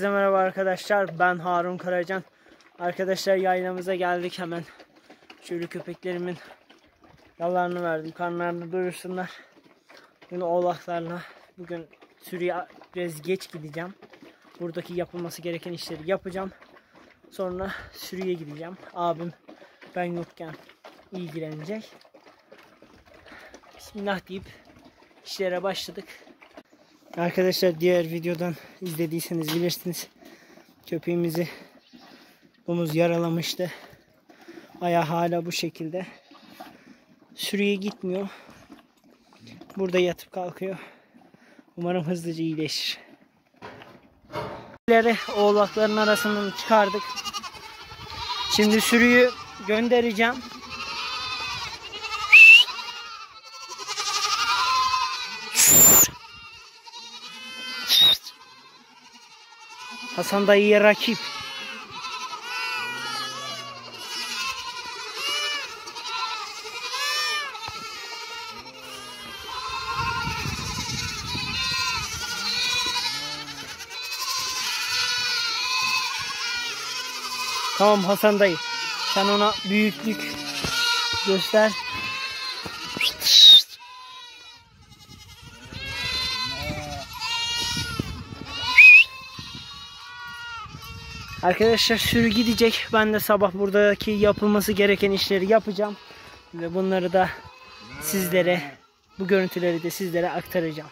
Herkese merhaba arkadaşlar. Ben Harun Karacan. Arkadaşlar yaylamıza geldik hemen. Şöyle köpeklerimin yallarını verdim. Karnlarını doyursunlar. Bunu oğlaklarla bugün sürüye biraz geç gideceğim. Buradaki yapılması gereken işleri yapacağım. Sonra sürüye gideceğim. Abim ben yokken ilgilenecek. Bismillah deyip işlere başladık. Arkadaşlar diğer videodan izlediyseniz bilirsiniz. Köpeğimizi domuz yaralamıştı. Ayağı hala bu şekilde. Sürüye gitmiyor. Burada yatıp kalkıyor. Umarım hızlıca iyileşir. Oğlakların arasından çıkardık. Şimdi sürüyü göndereceğim. Hasan dayıya rakip. Tamam Hasan dayı. Sen ona büyüklük göster. Arkadaşlar sürü gidecek. Ben de sabah buradaki yapılması gereken işleri yapacağım. Ve bunları da sizlere, bu görüntüleri de sizlere aktaracağım.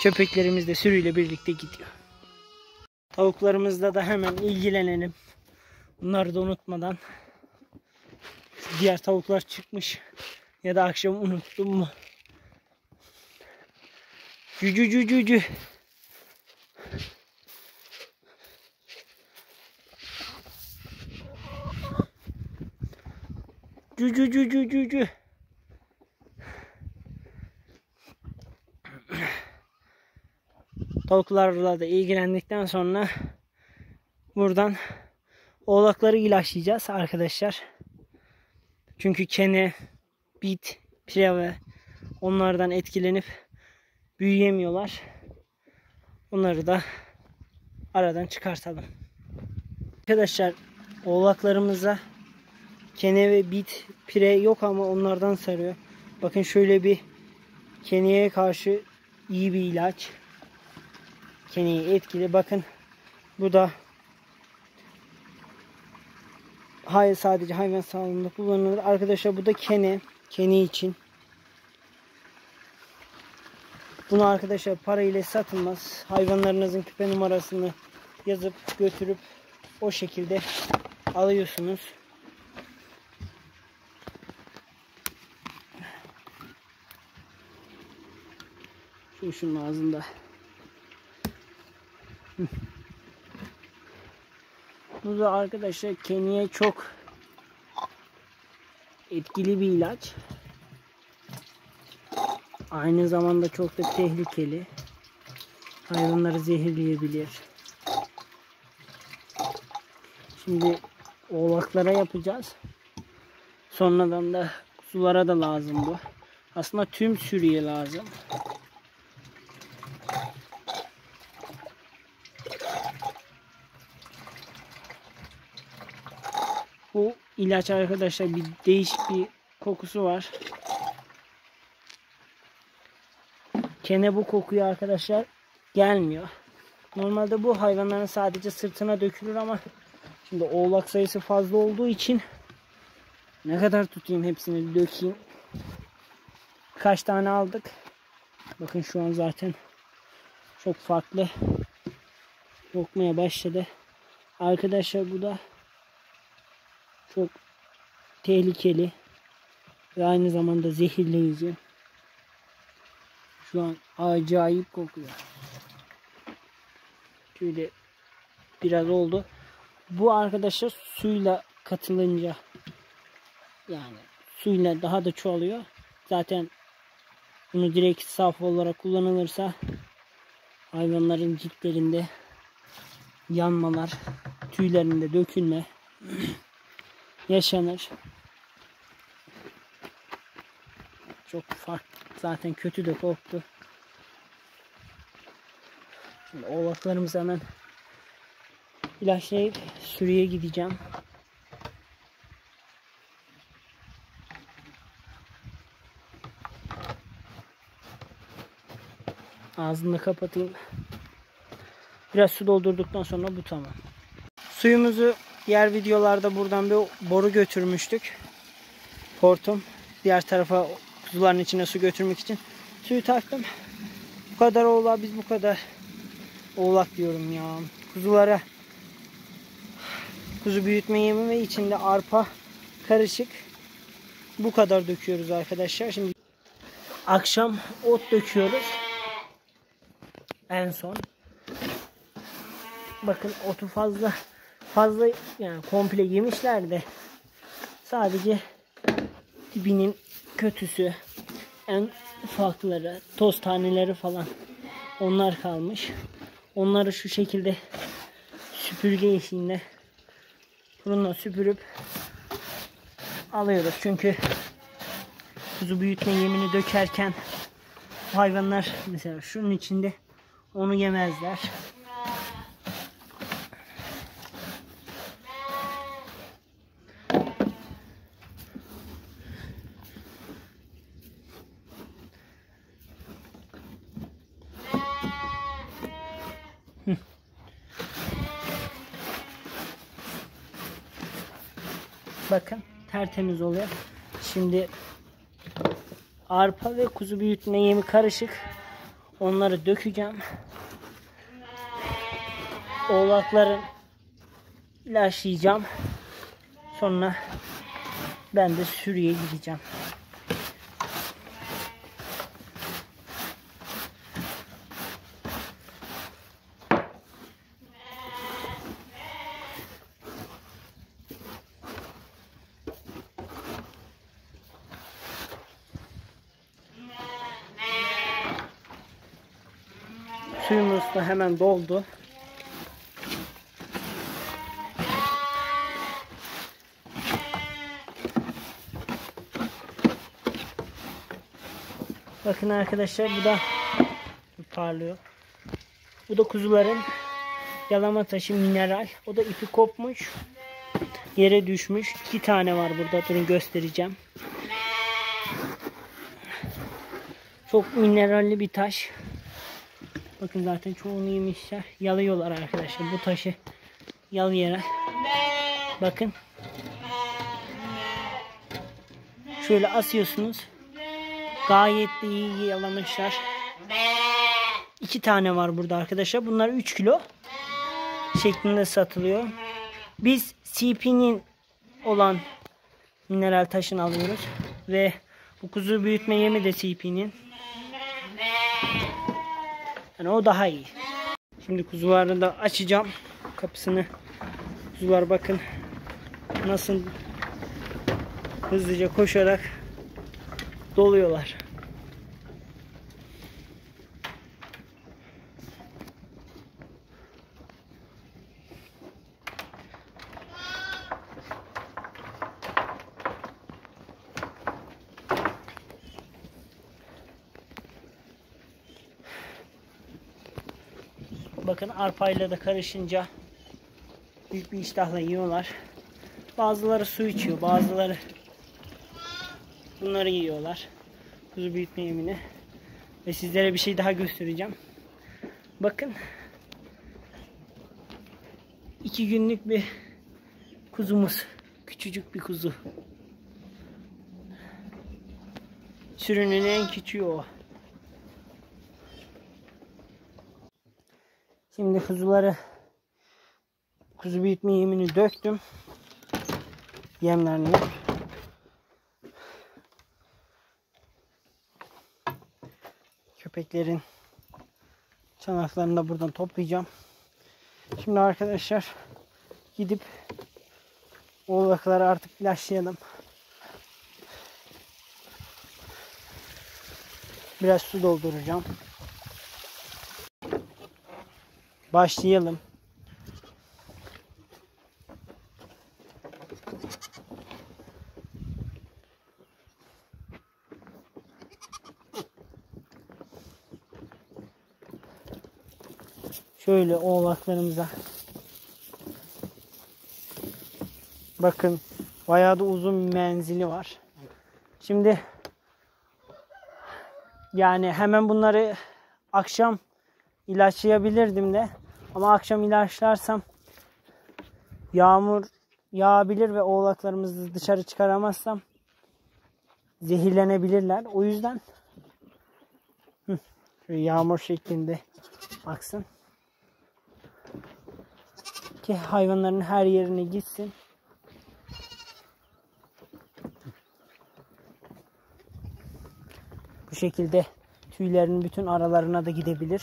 Köpeklerimiz de sürüyle birlikte gidiyor. Tavuklarımızla da hemen ilgilenelim. Bunları da unutmadan. Diğer tavuklar çıkmış. Ya da akşam unuttum mu? Cücü cücü cücü. Cü cü cü cü cü cü. Tavuklarla da ilgilendikten sonra buradan oğlakları ilaçlayacağız arkadaşlar. Çünkü kene, bit, pireve onlardan etkilenip büyüyemiyorlar. Onları da aradan çıkartalım. Arkadaşlar oğlaklarımıza kene ve bit pire yok ama onlardan sarıyor. Bakın şöyle bir keneye karşı iyi bir ilaç. Keneyi etkili. Bakın bu da hayır sadece hayvan sağlığında kullanılır. Arkadaşlar bu da kene. Kene için. Bunu arkadaşlar para ile satılmaz. Hayvanlarınızın küpe numarasını yazıp götürüp o şekilde alıyorsunuz. Şu şunun ağzında. Bu da arkadaşlar keniye çok etkili bir ilaç. Aynı zamanda çok da tehlikeli. Hayvanları zehirleyebilir. Şimdi oğlaklara yapacağız. Sonradan da sulara da lazım bu. Aslında tüm sürüye lazım. Bu ilaç arkadaşlar bir değişik bir kokusu var. Kene bu kokuyu arkadaşlar gelmiyor. Normalde bu hayvanların sadece sırtına dökülür ama şimdi oğlak sayısı fazla olduğu için ne kadar tutayım hepsini dökeyim. Kaç tane aldık. Bakın şu an zaten çok farklı kokmaya başladı. Arkadaşlar bu da çok tehlikeli ve aynı zamanda zehirleyici. Şu an acayip kokuyor. Şöyle biraz oldu. Bu arkadaşlar suyla katılınca yani suyla daha da çoğalıyor. Zaten bunu direkt saf olarak kullanılırsa hayvanların ciltlerinde yanmalar, tüylerinde dökülme yaşanır. Çok farklı. Zaten kötü de koktu. Şimdi oğlaklarımızı hemen ilaçlayıp sürüye gideceğim. Ağzını kapatayım. Biraz su doldurduktan sonra bu tamam. Suyumuzu diğer videolarda buradan bir boru götürmüştük. Hortum. Diğer tarafa kuzuların içine su götürmek için. Suyu taktım. Bu kadar oğlak biz bu kadar oğlak diyorum ya. Kuzulara kuzu büyütme yemi ve içinde arpa karışık bu kadar döküyoruz arkadaşlar. Şimdi akşam ot döküyoruz. En son. Bakın otu fazla fazla yani komple yemişler de sadece dibinin kötüsü en ufakları toz taneleri falan onlar kalmış. Onları şu şekilde süpürge eşiğinde fırına süpürüp alıyoruz. Çünkü kuzu büyütme yemini dökerken hayvanlar mesela şunun içinde onu yemezler. Bakın tertemiz oluyor. Şimdi arpa ve kuzu büyütme yemi karışık. Onları dökeceğim. Oğlakların ilaçlayacağım. Sonra ben de sürüye gideceğim. Suyumuz da hemen doldu. Bakın arkadaşlar bu da parlıyor. Bu da kuzuların yalama taşı mineral. O da ipi kopmuş. Yere düşmüş. İki tane var burada. Durun göstereceğim. Çok mineralli bir taş. Bakın zaten çoğunu yemişler. Yalıyorlar arkadaşlar. Bu taşı yalayarak. Bakın. Şöyle asıyorsunuz. Gayet de iyi yalamışlar. İki tane var burada arkadaşlar. Bunlar 3 kilo şeklinde satılıyor. Biz CP'nin olan mineral taşını alıyoruz. Ve bu kuzu büyütme yemi de CP'nin. Yani o daha iyi. Şimdi kuzuları da açacağım. Kapısını. Kuzular bakın nasıl hızlıca koşarak doluyorlar. Bakın arpayla da karışınca büyük bir iştahla yiyorlar. Bazıları su içiyor, bazıları bunları yiyorlar. Kuzu büyütme yemini. Ve sizlere bir şey daha göstereceğim. Bakın. iki günlük bir kuzumuz. Küçücük bir kuzu. Sürünün en küçüğü o. Şimdi kuzuları kuzu büyütme yemini döktüm. Yemlerini. Köpeklerin çanaklarını da buradan toplayacağım. Şimdi arkadaşlar gidip oğlakları artık ilaçlayalım. Biraz su dolduracağım. Başlayalım. Şöyle oğlaklarımıza. Bakın bayağı da uzun bir menzili var. Şimdi yani hemen bunları akşam ilaçlayabilirdim de. Ama akşam ilaçlarsam yağmur yağabilir ve oğlaklarımızı dışarı çıkaramazsam zehirlenebilirler. O yüzden yağmur şeklinde aksın. Ki hayvanların her yerine gitsin. Bu şekilde tüylerin bütün aralarına da gidebilir.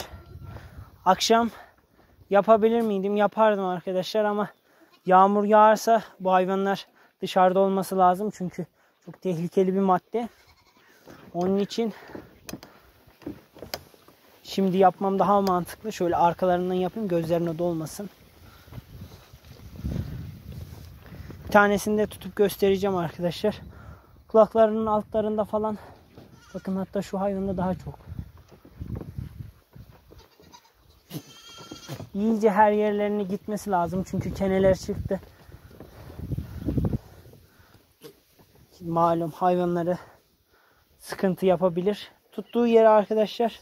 Akşam yapabilir miydim? Yapardım arkadaşlar ama yağmur yağarsa bu hayvanlar dışarıda olması lazım. Çünkü çok tehlikeli bir madde. Onun için şimdi yapmam daha mantıklı. Şöyle arkalarından yapayım gözlerine dolmasın. Bir tanesini de tutup göstereceğim arkadaşlar. Kulaklarının altlarında falan bakın hatta şu hayvanda daha çok. İyice her yerlerine gitmesi lazım. Çünkü keneler çıktı. Malum hayvanları sıkıntı yapabilir. Tuttuğu yere arkadaşlar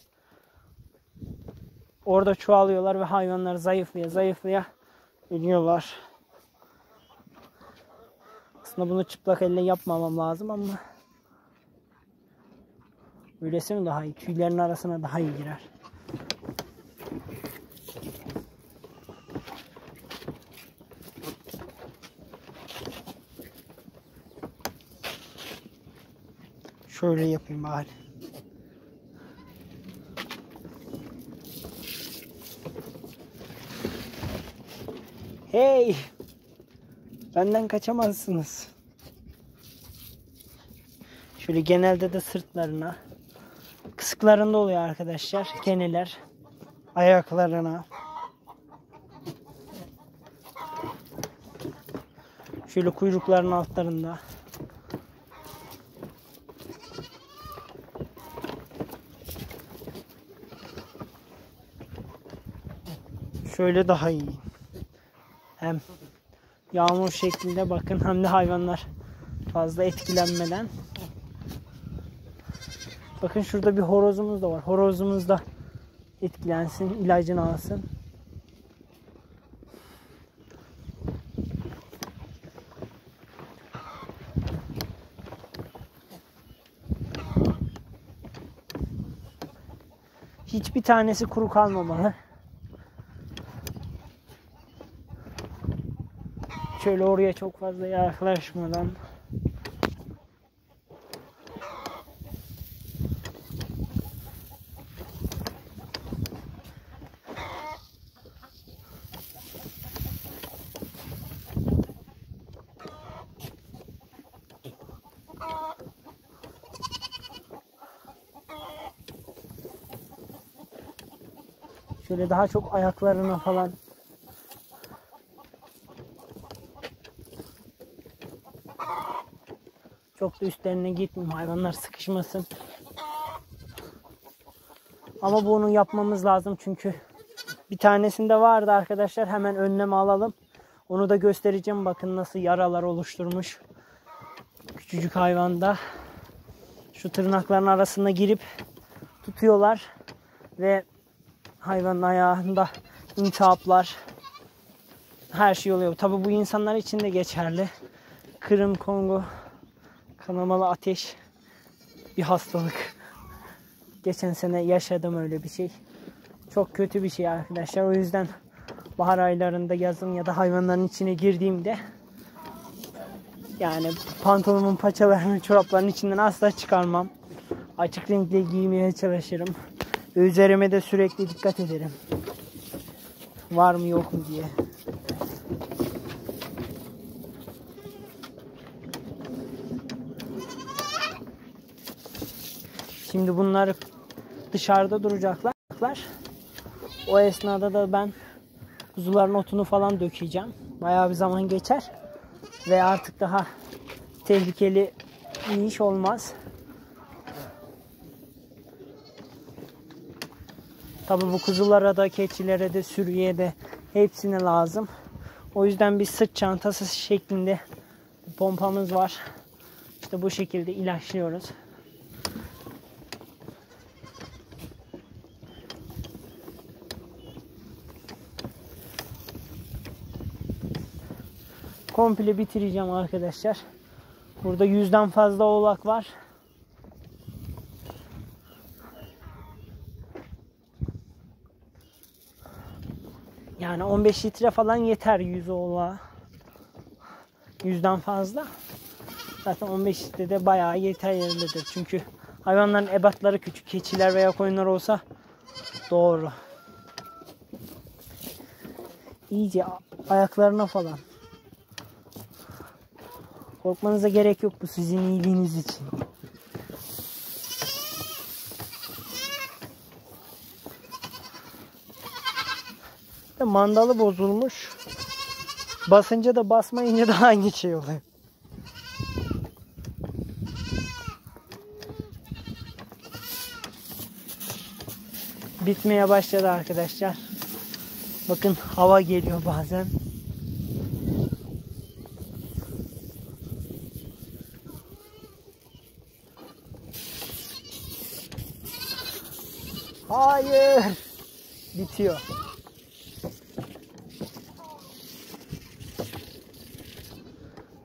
orada çoğalıyorlar ve hayvanlar zayıflaya zayıflaya ölüyorlar. Aslında bunu çıplak elle yapmamam lazım ama öylesi mi daha iyi? Tüylerin arasına daha iyi girer. Şöyle yapayım bari. Hey! Benden kaçamazsınız. Şöyle genelde de sırtlarına, kısıklarında oluyor arkadaşlar. Keneler, ayaklarına. Şöyle kuyrukların altlarında. Şöyle daha iyi. Hem yağmur şeklinde bakın hem de hayvanlar fazla etkilenmeden. Bakın şurada bir horozumuz da var. Horozumuz da etkilensin, ilacını alsın. Hiçbir tanesi kuru kalmamalı. Şöyle oraya çok fazla yaklaşmadan. Şöyle daha çok ayaklarına falan Çok da üstlerine gitmeyeyim. Hayvanlar sıkışmasın. Ama bunu yapmamız lazım çünkü bir tanesinde vardı arkadaşlar. Hemen önlem alalım. Onu da göstereceğim. Bakın nasıl yaralar oluşturmuş. Küçücük hayvanda. Şu tırnakların arasına girip tutuyorlar. Ve hayvanın ayağında intihaplar her şey oluyor. Tabi bu insanlar için de geçerli. Kırım, Kongo Kanamalı ateş bir hastalık. Geçen sene yaşadım öyle bir şey. Çok kötü bir şey arkadaşlar. O yüzden bahar aylarında yazın ya da hayvanların içine girdiğimde yani pantolonumun paçalarını çorapların içinden asla çıkarmam. Açık renkli giymeye çalışırım. Üzerime de sürekli dikkat ederim. Var mı yok mu diye. Şimdi bunlar dışarıda duracaklar. O esnada da ben kuzuların otunu falan dökeceğim. Bayağı bir zaman geçer. Ve artık daha tehlikeli bir iş olmaz. Tabi bu kuzulara da, keçilere de, sürüye de hepsine lazım. O yüzden bir sırt çantası şeklinde pompamız var. İşte bu şekilde ilaçlıyoruz. Komple bitireceğim arkadaşlar. Burada yüzden fazla oğlak var. Yani 15 litre falan yeter 100 oğlağa. Yüzden fazla. Zaten 15 litre de bayağı yeterlidir. Çünkü hayvanların ebatları küçük. Keçiler veya koyunlar olsa doğru. İyice ayaklarına falan. Korkmanıza gerek yok bu sizin iyiliğiniz için. Mandalı bozulmuş. Basınca da basmayınca da aynı şey oluyor. Bitmeye başladı arkadaşlar. Bakın hava geliyor bazen. Hayır. Bitiyor.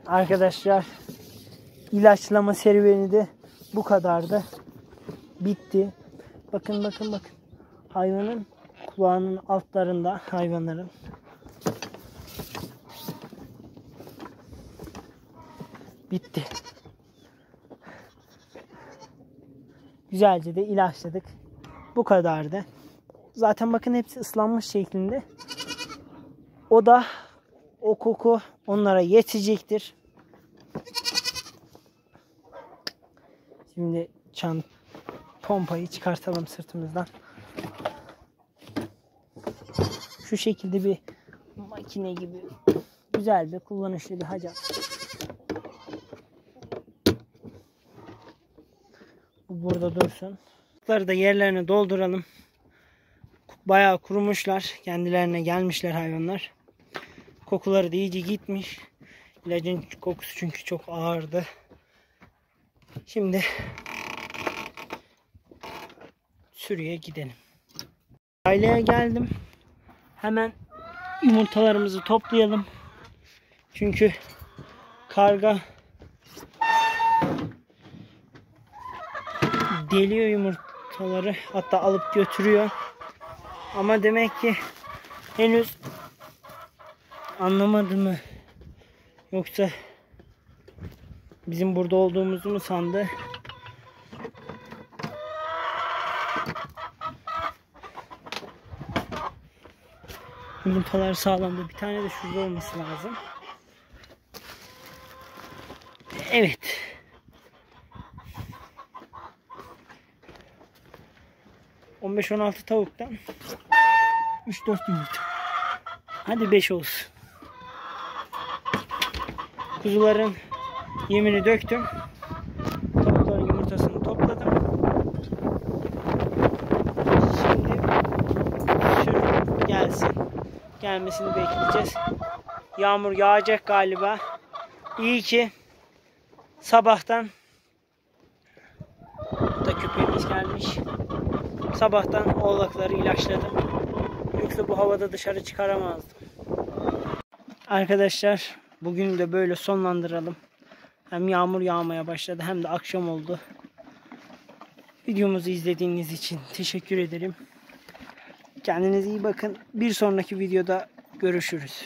Arkadaşlar ilaçlama serüveni de bu kadardı. Bitti. Bakın bakın bakın. Hayvanın kulağının altlarında hayvanların bitti. Güzelce de ilaçladık. Bu kadardı. Zaten bakın hepsi ıslanmış şeklinde. O da o koku onlara yetecektir. Şimdi çan pompayı çıkartalım sırtımızdan. Şu şekilde bir makine gibi güzel bir kullanışlı bir hacam. Bu burada dursun. Bunları da yerlerine dolduralım. Bayağı kurumuşlar. Kendilerine gelmişler hayvanlar. Kokuları da iyice gitmiş. İlacın kokusu çünkü çok ağırdı. Şimdi sürüye gidelim. Aileye geldim. Hemen yumurtalarımızı toplayalım. Çünkü karga deliyor yumurtaları. Hatta alıp götürüyor. Ama demek ki henüz anlamadı mı? Yoksa bizim burada olduğumuzu mu sandı? Yumurtalar sağlamdı. Bir tane de şurada olması lazım. Evet. On beş on altı tavuktan 3-4 yumurta. Hadi 5 olsun. Kuzuların yemini döktüm. Tavukların yumurtasını topladım. Şimdi sürü gelsin. Gelmesini bekleyeceğiz. Yağmur yağacak galiba. İyi ki sabahtan da köpeğimiz gelmiş. Sabahtan oğlakları ilaçladım. Yoksa bu havada dışarı çıkaramazdım. Arkadaşlar bugün de böyle sonlandıralım. Hem yağmur yağmaya başladı hem de akşam oldu. Videomuzu izlediğiniz için teşekkür ederim. Kendinize iyi bakın. Bir sonraki videoda görüşürüz.